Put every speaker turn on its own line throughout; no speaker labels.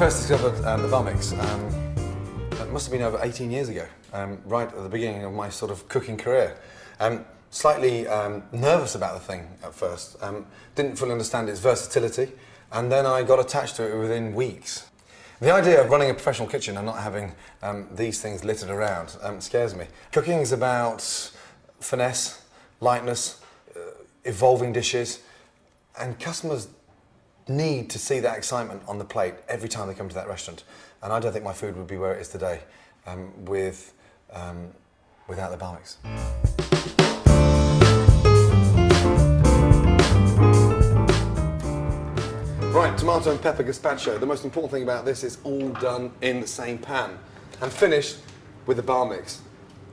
first discovered um, the Bamix, um, it must have been over 18 years ago, um, right at the beginning of my sort of cooking career. Um, slightly um, nervous about the thing at first, um, didn't fully understand its versatility, and then I got attached to it within weeks. The idea of running a professional kitchen and not having um, these things littered around um, scares me. Cooking is about finesse, lightness, uh, evolving dishes, and customers need to see that excitement on the plate every time they come to that restaurant. And I don't think my food would be where it is today um, with, um, without the Bamix. Right, tomato and pepper gazpacho. The most important thing about this is all done in the same pan and finished with the Bamix.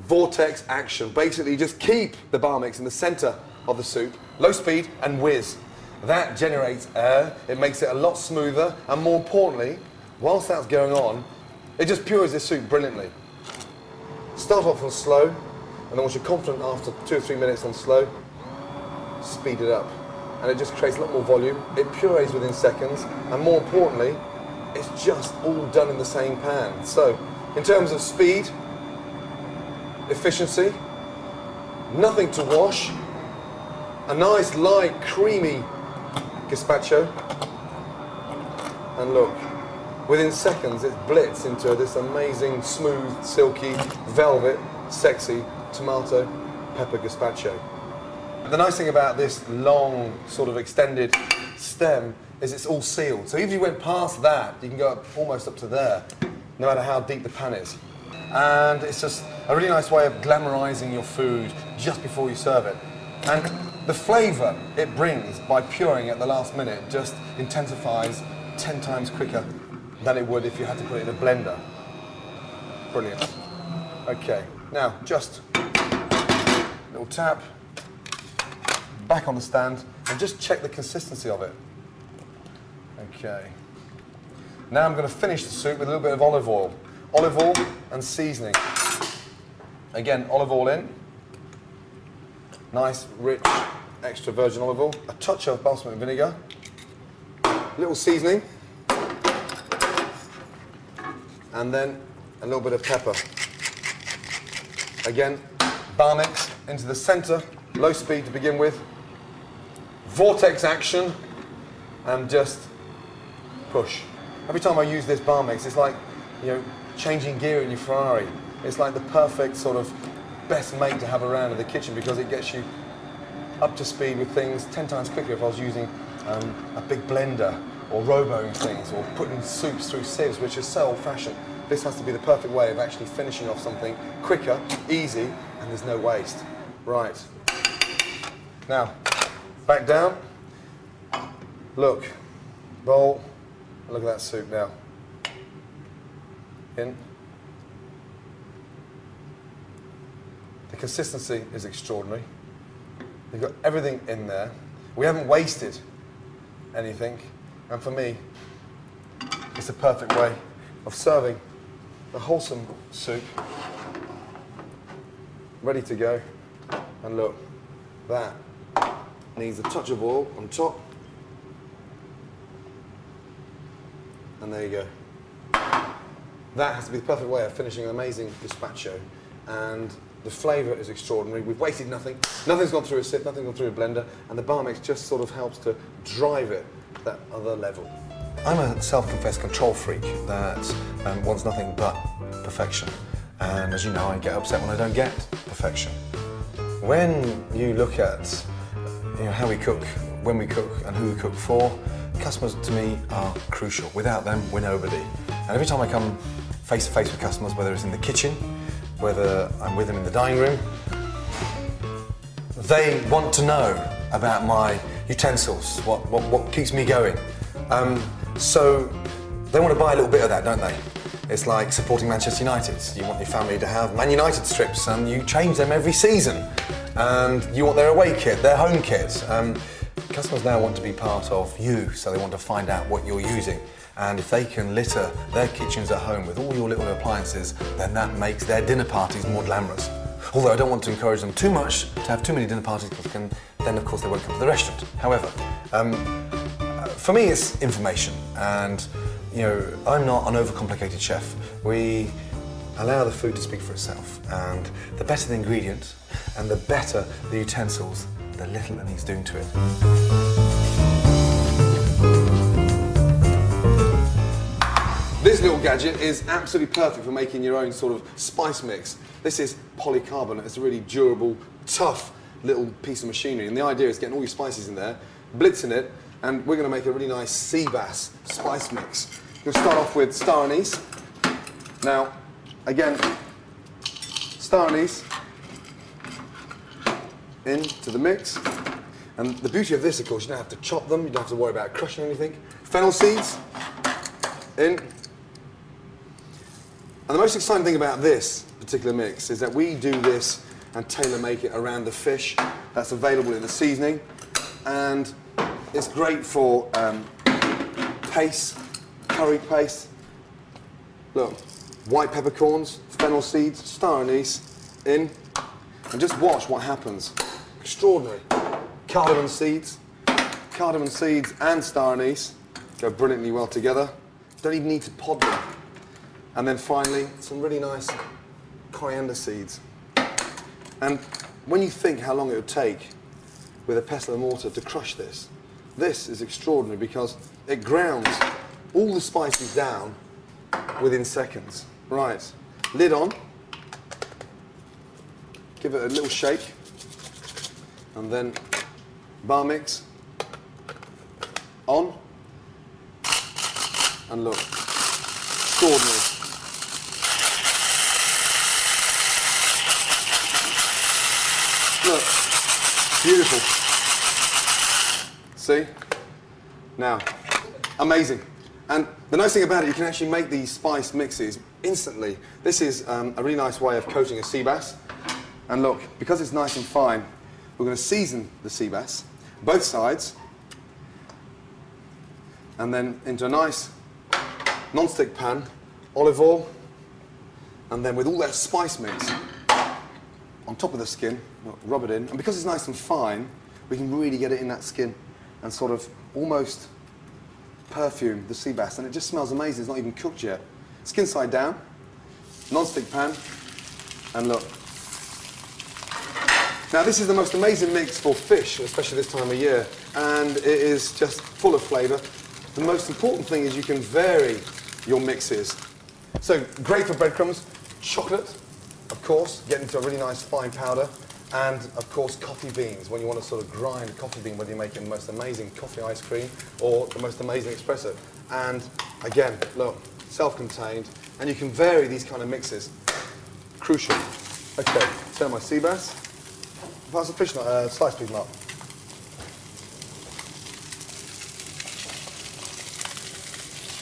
Vortex action. Basically, just keep the Bamix in the center of the soup, low speed and whiz. That generates air, it makes it a lot smoother, and more importantly, whilst that's going on, it just pures this soup brilliantly. Start off on slow, and then once you're confident after two or three minutes on slow, speed it up. And it just creates a lot more volume, it purees within seconds, and more importantly, it's just all done in the same pan. So, in terms of speed, efficiency, nothing to wash, a nice light creamy gazpacho. And look, within seconds it blitz into this amazing, smooth, silky, velvet, sexy tomato pepper gazpacho. The nice thing about this long, sort of extended stem is it's all sealed. So if you went past that, you can go up, almost up to there, no matter how deep the pan is. And it's just a really nice way of glamorizing your food just before you serve it. And the flavour it brings by puring at the last minute just intensifies 10 times quicker than it would if you had to put it in a blender. Brilliant. Okay, now just a little tap, back on the stand, and just check the consistency of it. Okay. Now I'm going to finish the soup with a little bit of olive oil. Olive oil and seasoning. Again, olive oil in. Nice, rich, extra virgin olive oil. A touch of balsamic vinegar. A little seasoning. And then a little bit of pepper. Again, Bamix into the center, low speed to begin with. Vortex action, and just push. Every time I use this Bamix, it's like, you know, changing gear in your Ferrari. It's like the perfect sort of best mate to have around in the kitchen because it gets you up to speed with things 10 times quicker if I was using um, a big blender or roboing things or putting soups through sieves, which is so old-fashioned. This has to be the perfect way of actually finishing off something quicker, easy, and there's no waste. Right. Now, back down. Look, bowl. Look at that soup now. In. The consistency is extraordinary. You've got everything in there. We haven't wasted anything. And for me, it's a perfect way of serving a wholesome soup. Ready to go. And look, that needs a touch of oil on top. And there you go. That has to be the perfect way of finishing an amazing gazpacho. And the flavour is extraordinary. We've wasted nothing. Nothing's gone through a sieve, nothing's gone through a blender, and the Bamix just sort of helps to drive it to that other level. I'm a self-confessed control freak that um, wants nothing but perfection. And as you know, I get upset when I don't get perfection. When you look at you know, how we cook, when we cook, and who we cook for, customers to me are crucial. Without them, we're nobody. And every time I come face to face with customers, whether it's in the kitchen, whether I'm with them in the dining room, they want to know about my utensils, what, what, what keeps me going. Um, so they want to buy a little bit of that, don't they? It's like supporting Manchester United. You want your family to have Man United strips and you change them every season. And you want their away kit, their home kit. Um, customers now want to be part of you, so they want to find out what you're using. And if they can litter their kitchens at home with all your little appliances, then that makes their dinner parties more glamorous. Although I don't want to encourage them too much to have too many dinner parties because then of course they won't come to the restaurant. However, um, for me it's information and you know, I'm not an overcomplicated chef. We allow the food to speak for itself. And the better the ingredient and the better the utensils, the little that needs doing to it. This little gadget is absolutely perfect for making your own sort of spice mix. This is polycarbonate. It's a really durable, tough little piece of machinery. And the idea is getting all your spices in there, blitzing it, and we're going to make a really nice sea bass spice mix. We'll start off with star anise. Now, again, star anise into the mix. And the beauty of this, of course, you don't have to chop them, you don't have to worry about crushing anything. Fennel seeds in. And the most exciting thing about this particular mix is that we do this and tailor make it around the fish that's available in the seasoning. And it's great for um, paste, curry paste. Look, white peppercorns, fennel seeds, star anise in. And just watch what happens. Extraordinary. Cardamom seeds, cardamom seeds and star anise go brilliantly well together. Don't even need to pod them. And then finally, some really nice coriander seeds. And when you think how long it would take with a pestle and mortar to crush this, this is extraordinary because it grounds all the spices down within seconds. Right, lid on, give it a little shake, and then Bamix on, and look, extraordinary. Look, beautiful. See? Now, amazing. And the nice thing about it, you can actually make these spice mixes instantly. This is um, a really nice way of coating a sea bass. And look, because it's nice and fine, we're going to season the sea bass, both sides, and then into a nice non-stick pan, olive oil, and then with all that spice mix, on top of the skin, rub it in. And because it's nice and fine, we can really get it in that skin and sort of almost perfume the sea bass. And it just smells amazing. It's not even cooked yet. Skin side down, non-stick pan, and look. Now this is the most amazing mix for fish, especially this time of year, and it is just full of flavour. The most important thing is you can vary your mixes. So great for breadcrumbs, chocolate, of course, get into a really nice fine powder, and of course coffee beans, when you want to sort of grind coffee bean, whether you're making the most amazing coffee ice cream or the most amazing espresso. And again, look, self-contained, and you can vary these kind of mixes. Crucial. Okay, turn my sea bass. Pass the fish, uh, slice please, Mark.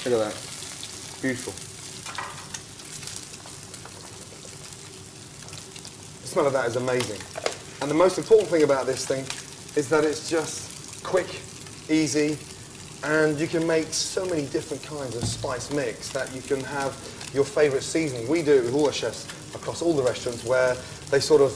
Look at that. Beautiful. The smell of that is amazing. And the most important thing about this thing is that it's just quick, easy, and you can make so many different kinds of spice mix that you can have your favourite seasoning. We do it with all the chefs across all the restaurants where they sort of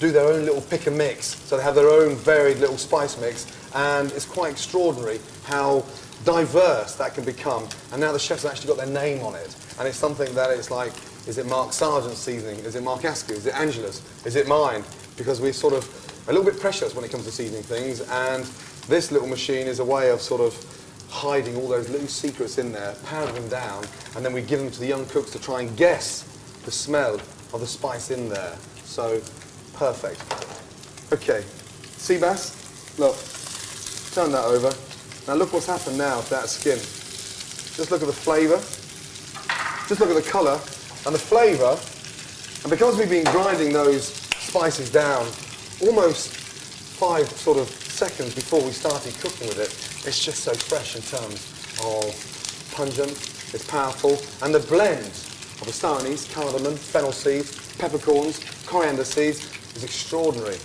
do their own little pick and mix. So they have their own varied little spice mix, and it's quite extraordinary how diverse that can become. And now the chefs have actually got their name on it. And it's something that it's like is it Mark Sargeant's seasoning? Is it Mark Askew? Is it Angela's? Is it mine? Because we're sort of a little bit precious when it comes to seasoning things, and this little machine is a way of sort of hiding all those little secrets in there, powder them down, and then we give them to the young cooks to try and guess the smell of the spice in there. So, perfect. Okay, sea bass, look, turn that over. Now look what's happened now to that skin. Just look at the flavour, just look at the colour, and the flavour, and because we've been grinding those spices down almost five sort of seconds before we started cooking with it, it's just so fresh in terms of pungent, it's powerful, and the blend of star anise, cardamom, fennel seeds, peppercorns, coriander seeds is extraordinary,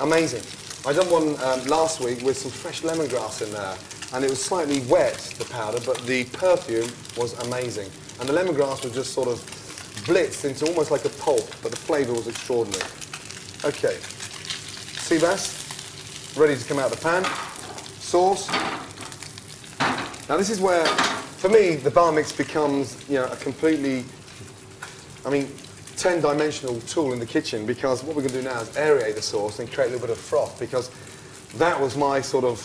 amazing. I done one um, last week with some fresh lemongrass in there, and it was slightly wet, the powder, but the perfume was amazing. And the lemongrass was just sort of blitzed into almost like a pulp, but the flavour was extraordinary. Okay, sea bass, ready to come out of the pan. Sauce. Now this is where for me, the Bamix becomes, you know, a completely, I mean, 10-dimensional tool in the kitchen because what we're going to do now is aerate the sauce and create a little bit of froth because that was my sort of,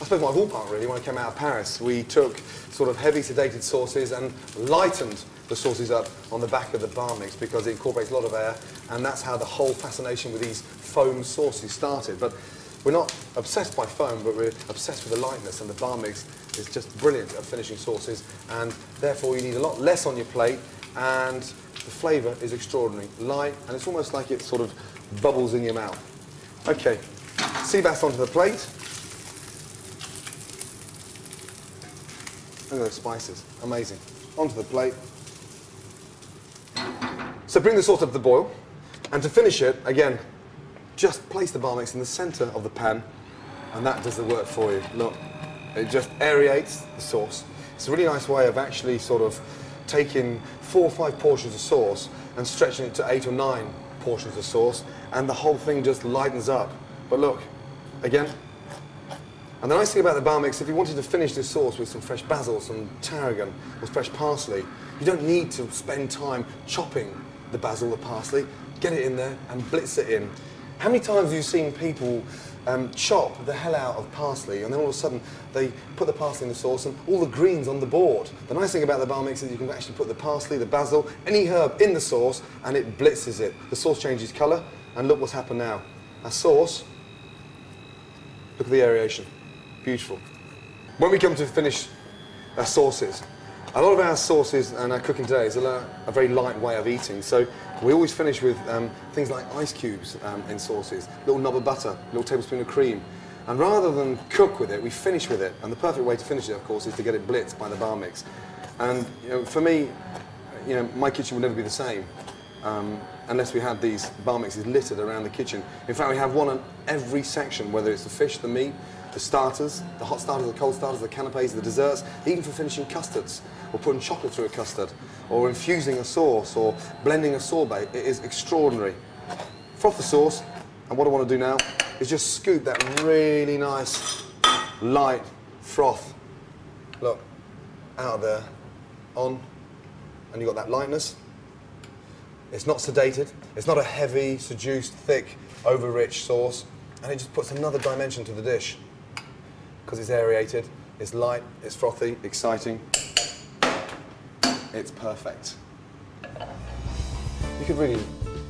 I suppose my ballpark really when I came out of Paris. We took sort of heavy sedated sauces and lightened the sauces up on the back of the Bamix because it incorporates a lot of air and that's how the whole fascination with these foam sauces started. But we're not obsessed by foam, but we're obsessed with the lightness, and the Bamix is just brilliant at finishing sauces, and therefore you need a lot less on your plate, and the flavour is extraordinary. Light, and it's almost like it sort of bubbles in your mouth. Okay, sea bass onto the plate. Look at those spices, amazing. Onto the plate. So bring the sauce up to the boil, and to finish it, again, just place the Bamix in the centre of the pan and that does the work for you. Look, it just aerates the sauce. It's a really nice way of actually sort of taking four or five portions of sauce and stretching it to eight or nine portions of sauce and the whole thing just lightens up. But look, again, and the nice thing about the Bamix, if you wanted to finish this sauce with some fresh basil, some tarragon, or fresh parsley, you don't need to spend time chopping the basil, the parsley. Get it in there and blitz it in. How many times have you seen people um, chop the hell out of parsley and then all of a sudden they put the parsley in the sauce and all the greens on the board? The nice thing about the Bamix is you can actually put the parsley, the basil, any herb in the sauce and it blitzes it. The sauce changes colour and look what's happened now. Our sauce, look at the aeration. Beautiful. When we come to finish our sauces, a lot of our sauces and our cooking today is a, a very light way of eating. So we always finish with um, things like ice cubes um, in sauces, little knob of butter, little tablespoon of cream. And rather than cook with it, we finish with it. And the perfect way to finish it, of course, is to get it blitzed by the Bamix. And you know, for me, you know, my kitchen would never be the same um, unless we had these Bamixes littered around the kitchen. In fact, we have one on every section, whether it's the fish, the meat, the starters, the hot starters, the cold starters, the canapes, the desserts, even for finishing custards, or putting chocolate through a custard, or infusing a sauce, or blending a sorbet. It is extraordinary. Froth the sauce, and what I want to do now is just scoop that really nice, light froth. Look, out of there, on, and you've got that lightness. It's not sedated. It's not a heavy, seduced, thick, over-rich sauce. And it just puts another dimension to the dish because it's aerated, it's light, it's frothy, exciting. It's perfect. You could really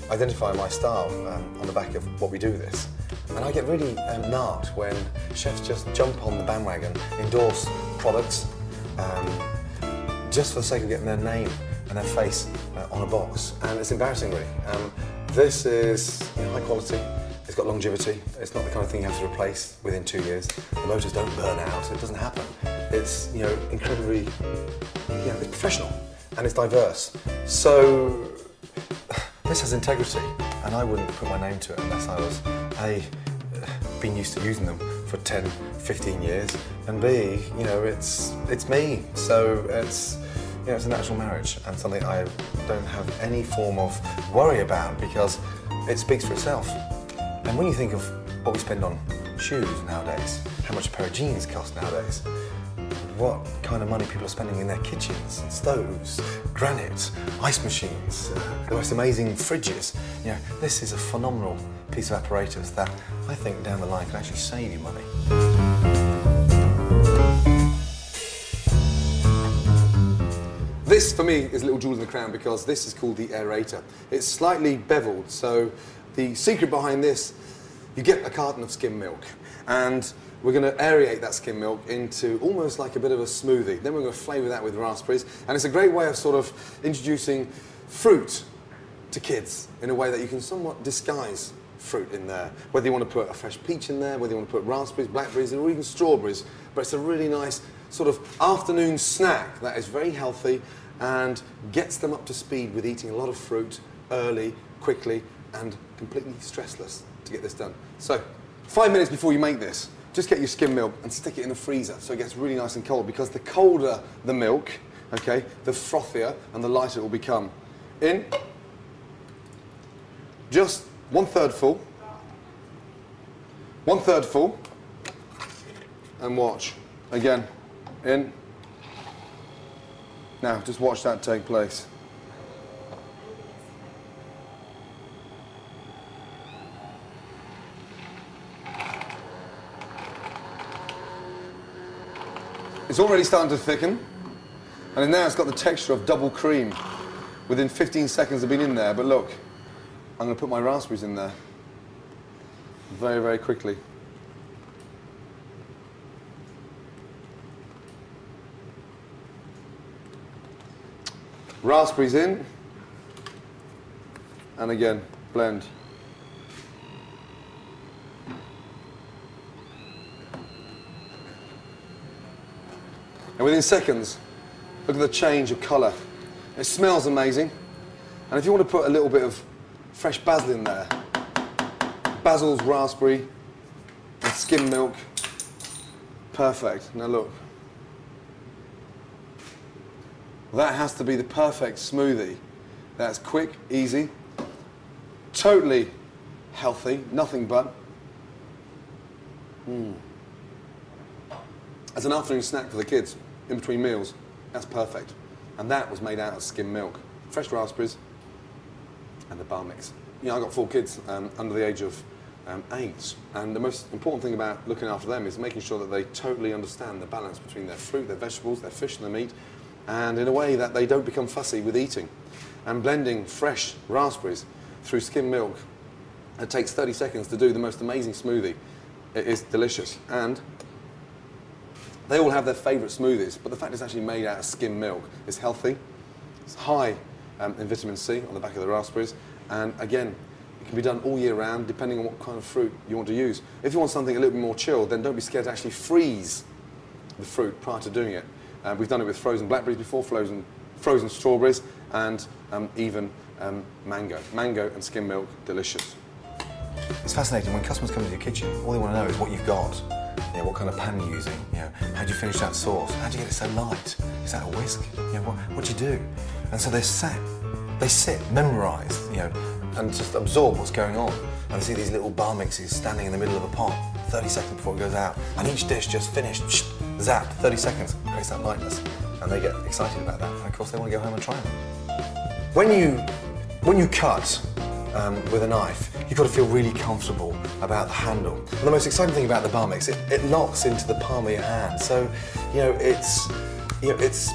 identify my style um, on the back of what we do this. And I get really um, narked when chefs just jump on the bandwagon, endorse products um, just for the sake of getting their name and their face uh, on a box. And it's embarrassing, really. Um, this is high quality, it's got longevity. It's not the kind of thing you have to replace within two years. The motors don't burn out. It doesn't happen. It's you know incredibly, you know, it's professional and it's diverse. So this has integrity, and I wouldn't put my name to it unless I was a been used to using them for 10, 15 years, and B, you know, it's it's me. So it's you know, it's a natural marriage and something I don't have any form of worry about because it speaks for itself. And when you think of what we spend on shoes nowadays, how much a pair of jeans cost nowadays, what kind of money people are spending in their kitchens, stoves, granite, ice machines, uh, the most amazing fridges. You know, this is a phenomenal piece of apparatus that I think down the line can actually save you money. This, for me, is a little jewel in the crown because this is called the aerator. It's slightly beveled, so the secret behind this, you get a carton of skim milk and we're going to aerate that skim milk into almost like a bit of a smoothie. Then we're going to flavour that with raspberries. And it's a great way of sort of introducing fruit to kids in a way that you can somewhat disguise fruit in there. Whether you want to put a fresh peach in there, whether you want to put raspberries, blackberries, or even strawberries. But it's a really nice sort of afternoon snack that is very healthy and gets them up to speed with eating a lot of fruit early, quickly, and completely stressless to get this done. So, five minutes before you make this, just get your skim milk and stick it in the freezer so it gets really nice and cold because the colder the milk, okay, the frothier and the lighter it will become. In, just one third full, one third full, and watch. Again, in, Now, just watch that take place. It's already starting to thicken, and now it's got the texture of double cream. Within 15 seconds of being in there, but look, I'm going to put my raspberries in there very, very quickly. Raspberries in, and again, blend. And within seconds, look at the change of colour. It smells amazing. And if you want to put a little bit of fresh basil in there, basil's raspberry and skim milk, perfect. Now look. That has to be the perfect smoothie. That's quick, easy, totally healthy, nothing but. Mm. As an afternoon snack for the kids, in between meals, that's perfect. And that was made out of skim milk, fresh raspberries, and the Bamix. You know, I've got four kids um, under the age of um, eight, and the most important thing about looking after them is making sure that they totally understand the balance between their fruit, their vegetables, their fish and their meat, and in a way that they don't become fussy with eating. And blending fresh raspberries through skim milk, it takes 30 seconds to do the most amazing smoothie. It is delicious. And they all have their favourite smoothies, but the fact it's actually made out of skim milk is healthy. It's high um, in vitamin C on the back of the raspberries, and again, it can be done all year round, depending on what kind of fruit you want to use. If you want something a little bit more chilled, then don't be scared to actually freeze the fruit prior to doing it. Uh, we've done it with frozen blackberries before, frozen, frozen strawberries, and um, even um, mango. Mango and skim milk, delicious.
It's fascinating. When customers come into your kitchen, all they want to know is what you've got. You know, what kind of pan are you're using. You know, how do you finish that sauce? How do you get it so light? Is that a whisk? You know, what, what do you do? And so they're sat, they sit, memorise, you know, and just absorb what's going on. And they see these little Bamixes standing in the middle of a pot, 30 seconds before it goes out. And each dish just finished, zap, 30 seconds, creates that lightness. And they get excited about that. And of course, they want to go home and try them. When you, when you cut um, with a knife, you've got to feel really comfortable about the handle. And the most exciting thing about the Bamix, it, it locks into the palm of your hand. So, you know, it's, you know, it's,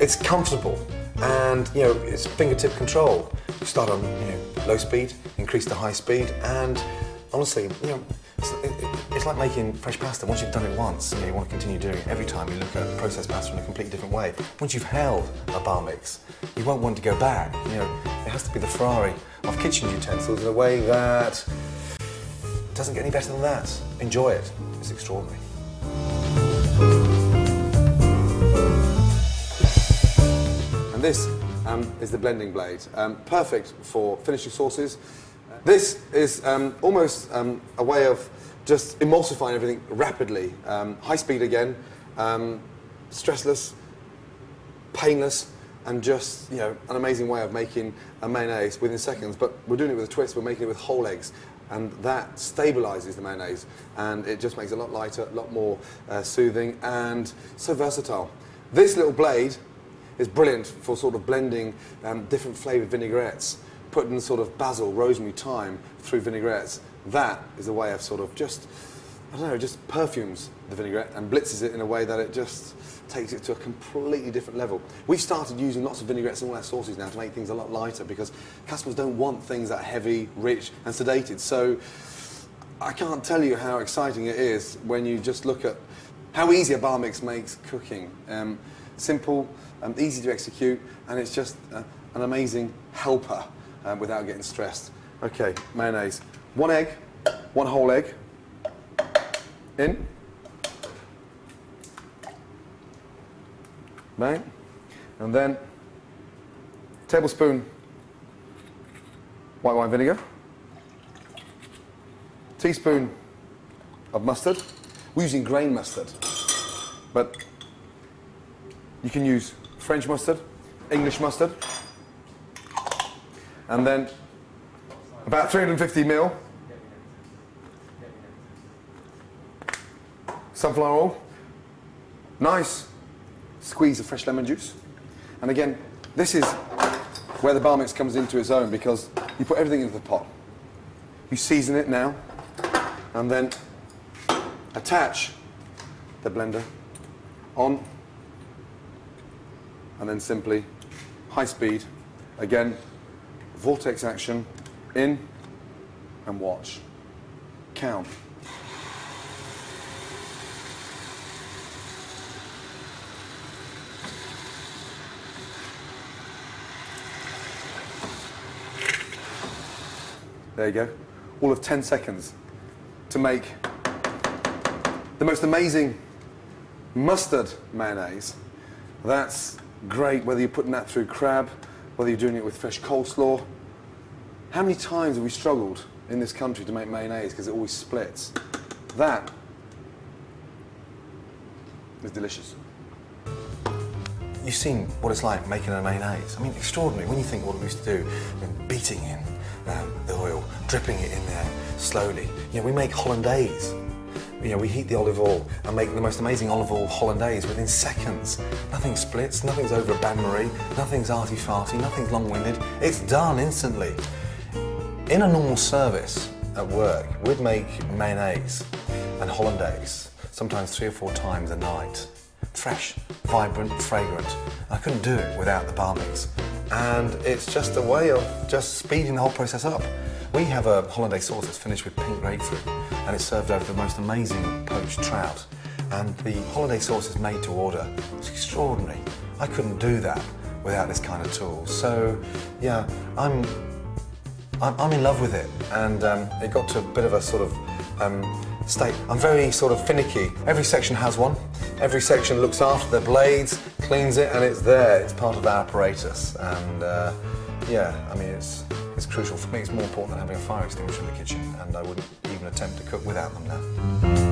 it's comfortable and, you know, it's fingertip control. You start on, you know, low speed, increase to high speed, and honestly, you know, it's, it, it's like making fresh pasta. Once you've done it once, you, know, you want to continue doing it every time you look at processed pasta in a completely different way. Once you've held a Bamix, you won't want to go back. You know, it has to be the Ferrari of kitchen utensils in a way that doesn't get any better than that. Enjoy it. It's extraordinary.
And this um, is the blending blade. Um, perfect for finishing sauces. This is um, almost um, a way of just emulsifying everything rapidly. Um, high speed again, um, stressless, painless, and just you know an amazing way of making a mayonnaise within seconds. But we're doing it with a twist. We're making it with whole eggs, and that stabilizes the mayonnaise, and it just makes it a lot lighter, a lot more uh, soothing, and so versatile. This little blade is brilliant for sort of blending um, different flavoured vinaigrettes, putting sort of basil, rosemary, thyme through vinaigrettes. That is a way of sort of just, I don't know, just perfumes the vinaigrette and blitzes it in a way that it just takes it to a completely different level. We've started using lots of vinaigrettes in all our sauces now to make things a lot lighter because customers don't want things that are heavy, rich and sedated. So I can't tell you how exciting it is when you just look at how easy a Bamix makes cooking. Um, simple, um, easy to execute, and it's just uh, an amazing helper um, without getting stressed. Okay, mayonnaise. One egg, one whole egg, in. Bang. And then tablespoon white wine vinegar, teaspoon of mustard. We're using grain mustard, but you can use French mustard, English mustard, and then about 350 mil sunflower oil, nice squeeze of fresh lemon juice, And again, this is where the Bamix comes into its own because you put everything into the pot. You season it now, and then attach the blender on, and then simply high speed, again, vortex action, in, and watch. Count. There you go. All of 10 seconds to make the most amazing mustard mayonnaise. That's great whether you're putting that through crab, whether you're doing it with fresh coleslaw. How many times have we struggled in this country to make mayonnaise because it always splits? That is delicious.
You've seen what it's like making a mayonnaise. I mean, extraordinary. When you think what we used to do, I mean, beating in um, the oil, dripping it in there slowly. You know, we make hollandaise. You know, we heat the olive oil and make the most amazing olive oil hollandaise within seconds. Nothing splits, nothing's over a bain-marie, nothing's arty-farty, nothing's long-winded. It's done instantly. In a normal service at work, we'd make mayonnaise and hollandaise sometimes three or four times a night. Fresh, vibrant, fragrant. I couldn't do it without the Bamix. And it's just a way of just speeding the whole process up. We have a hollandaise sauce that's finished with pink grapefruit and it's served over the most amazing poached trout. And the hollandaise sauce is made to order. It's extraordinary. I couldn't do that without this kind of tool. So, yeah, I'm I'm, I'm in love with it, and um, it got to a bit of a sort of um, state. I'm very sort of finicky. Every section has one. Every section looks after the blades, cleans it, and it's there. It's part of our apparatus, and uh, yeah, I mean it's it's crucial for me. It's more important than having a fire extinguisher in the kitchen, and I wouldn't even attempt to cook without them now.